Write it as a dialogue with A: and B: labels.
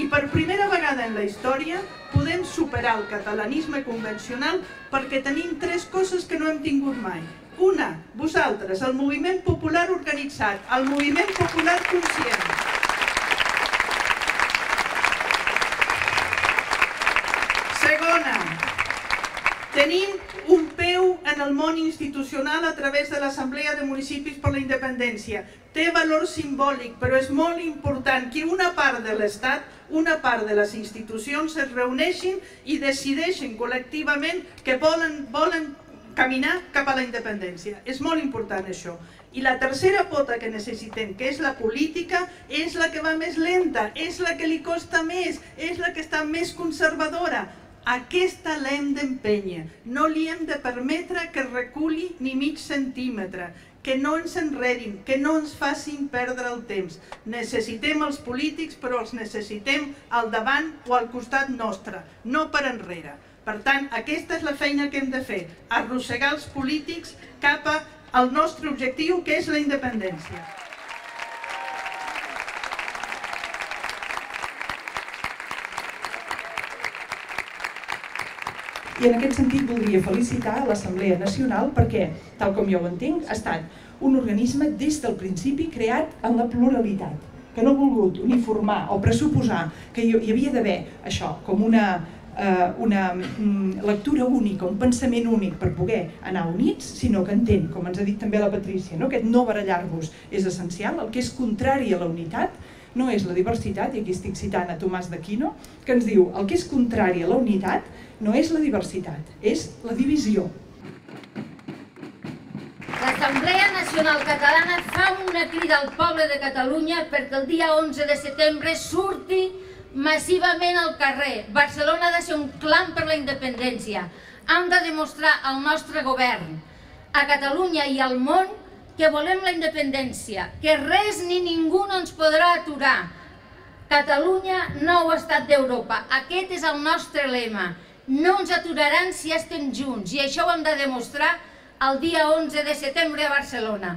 A: I per primera vegada en la història podem superar el catalanisme convencional perquè tenim tres coses que no hem tingut mai. Una, vosaltres, el moviment popular organitzat, el moviment popular conscient. Segona, tenim un en el món institucional a través de l'Assemblea de Municipis per la Independència. Té valor simbòlic, però és molt important que una part de l'Estat, una part de les institucions es reuneixin i decideixin col·lectivament que volen, volen caminar cap a la independència. És molt important això. I la tercera pota que necessitem, que és la política, és la que va més lenta, és la que li costa més, és la que està més conservadora. Aquesta l'hem d'empènyer. No li hem de permetre que reculi ni mig centímetre, que no ens enredin, que no ens facin perdre el temps. Necessitem els polítics, però els necessitem al davant o al costat nostre, no per enrere. Per tant, aquesta és la feina que hem de fer, arrossegar els polítics cap al nostre objectiu, que és la independència.
B: I en aquest sentit voldria felicitar l'Assemblea Nacional perquè, tal com jo ho entenc, ha estat un organisme des del principi creat en la pluralitat, que no ha volgut uniformar o pressuposar que hi havia d'haver això com una, una mm, lectura única, un pensament únic per poder anar units, sinó que entén, com ens ha dit també la Patrícia, no? aquest no barallar-vos és essencial, el que és contrari a la unitat no és la diversitat, i aquí estic citant a Tomàs d'Aquino, que ens diu el que és contrari a la unitat no és la diversitat, és la divisió.
C: L'Assemblea Nacional Catalana fa una crida al poble de Catalunya perquè el dia 11 de setembre surti massivament al carrer. Barcelona ha de ser un clam per la independència. Hem de demostrar al nostre govern, a Catalunya i al món, que volem la independència, que res ni ningú no ens podrà aturar. Catalunya, nou estat d'Europa. Aquest és el nostre lema no ens aturaran si estem junts i això ho hem de demostrar el dia 11 de setembre a Barcelona.